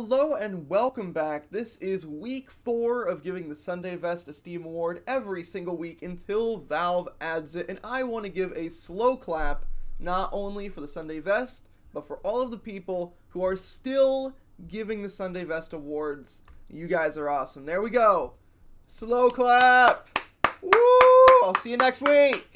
Hello and welcome back. This is week four of giving the Sunday Vest a Steam Award every single week until Valve adds it. And I want to give a slow clap not only for the Sunday Vest, but for all of the people who are still giving the Sunday Vest awards. You guys are awesome. There we go. Slow clap. Woo! I'll see you next week.